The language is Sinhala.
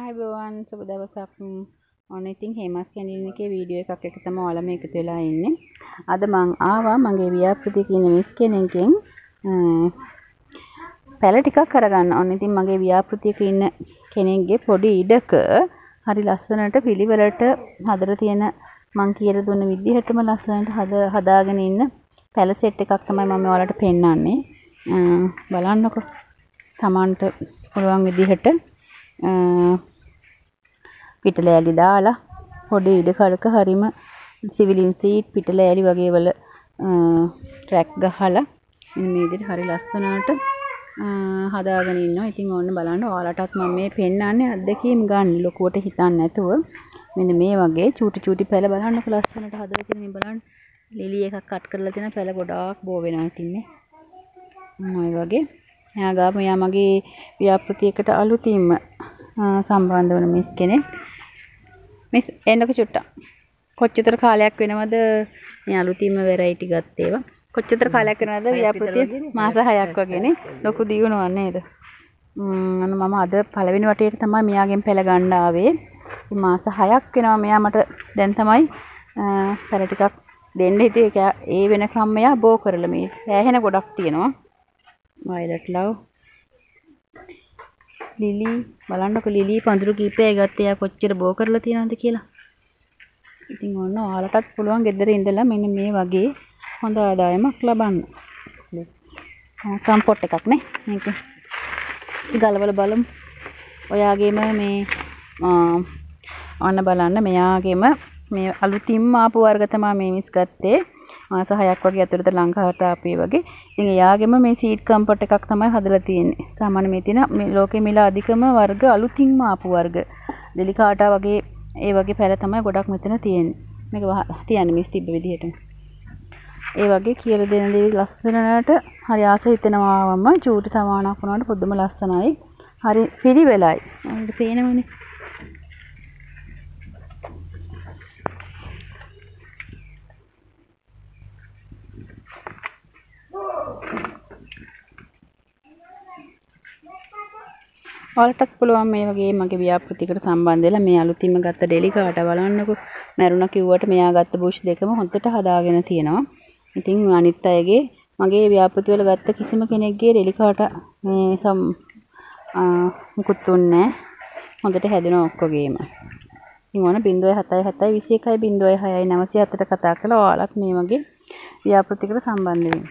ආයිබෝවන් සුබ දවසක් ඔන්න ඉතින් හේමස් කැන්ඩින් එකේ වීඩියෝ එකක් එක තමයි ඔයාලම එකතු වෙලා ඉන්නේ. අද මං ආවා මගේ ව්‍යාපෘති කියන මිස් කෙනෙක්ගෙන් පැල ටිකක් කරගන්න. ඔන්න ඉතින් මගේ ව්‍යාපෘතියක ඉන්න කෙනෙක්ගේ පොඩි ඉඩක හරි ලස්සනට පිළිවෙලට හදලා තියෙන මං කියලා දුන්න විදිහටම ලස්සනට හදාගෙන ඉන්න පැල සෙට් එකක් තමයි මම ඔයාලට පෙන්වන්නේ. බලන්නකො. Tamanට පුළුවන් විදිහට පිටලෑලි දාලා පොඩි ඉඩකඩක හරිම සිවිලින් සීට් පිටලෑලි වගේ වල ට්‍රැක් ගහලා මේ විදිහට හරි ලස්සනට හදාගෙන ඉන්නවා. ඉතින් ඕන්න බලන්න ඔයාලටත් මම මේ පෙන්වන්නේ අත්දැකීම් ගන්න ලොකුවට හිතන්නේ නැතුව මෙන්න මේ වගේ චූටි චූටි පැල බලන්නකො ලස්සනට හදලා තියෙන මේ බලන්න ලිලි එකක් කට් කරලා තියෙන පැල ගොඩාක් බෝ වෙනවා ඉතින්නේ. ඔය වගේ එයා ගාව මෙයා මගේ ව්‍යාපෘතියකට අලුතින්ම සම්බන්ධ වන මිස් කෙනෙක්. මිස් එන්නක චුට්ටක්. කොච්චර කාලයක් වෙනවද මේ අලුතින්ම වෙරයිටි ගත්ත ඒවා? කොච්චර කාලයක් වෙනවද ව්‍යාපෘතිය? මාස 6ක් වගේනේ. ලොකු දියුණුවක් නේද? ම්ම් මම අද පළවෙනි වටේට තමයි මෙයාගෙන් පෙළ ගන්න ආවේ. මාස 6ක් වෙනවා මෙයා මට දැන් තමයි පැල ටිකක් දෙන්න හිතුවේ ඒ වෙනකම් මෙයා බෝ කරලා මේ ඈහෙන ගොඩක් තියෙනවා. violet love ලිලි බලන්නකො ලිලි පඳුරු කීපයක් ගත්තේ එයා කොච්චර බෝ කරලා තියෙනවද කියලා. ඉතින් ඔන්න ඔයාලටත් පුළුවන් ගෙදර ඉඳලා මෙන්න මේ වගේ හොඳ ආදායමක් ලබන්න. කම්පොට් එකක් නේ මේක. ගලවල බලමු. ඔයාගේම මේ ඔන්න බලන්න මෙයාගේම මේ අලුතින්ම ආපු වර්ග තමයි මේ මිස් ගත්තේ. මාස 6ක් වගේ ඇතුළත ලංකාවට ආපේ වගේ. ඉතින් එයාගෙම මේ සීඩ් කම්පොට් එකක් තමයි හදලා තියෙන්නේ. සාමාන්‍ය මේ තියෙන මේ ලෝකේ මිල අධිකම වර්ග අලුතින්ම ආපු වර්ග. දෙලිකාටා වගේ ඒ වගේ පැල තමයි ගොඩක් මෙතන තියෙන්නේ. මේක තියන්නේ මිස් තිබ්බ විදිහටම. ඒ වගේ කියලා දෙන දේ ලස්සනට හරි ආස හිතෙනවාම චූටි සමානක් වුණාට පුදුම ලස්සනයි. හරි පිළිවෙලයි. අපිට පේනවනේ. ඔයාලටත් පුළුවන් මේ වගේ මගේ ව්‍යාපෘතිකට සම්බන්ධ වෙලා මේ අලුතින්ම ගත්ත ඩෙලිකාට බලන්නකෝ. මැරුණා කිව්වට මෙයා ගත්ත බුෂ් දෙකම හොඳට හදාගෙන තියෙනවා. ඉතින් අනිත් අයගේ මගේ ව්‍යාපෘති වල ගත්ත කිසිම කෙනෙක්ගේ ඩෙලිකාට මේ සම් මුකුත් තුන්නේ හොඳට හැදෙනවා ඔක්කොගේම. ඉතින් ඕන 0.77 21 0.6යි 907ට කතා කළා ඔයාලත් මේ වගේ ව්‍යාපෘතිකට සම්බන්ධ වෙන්න.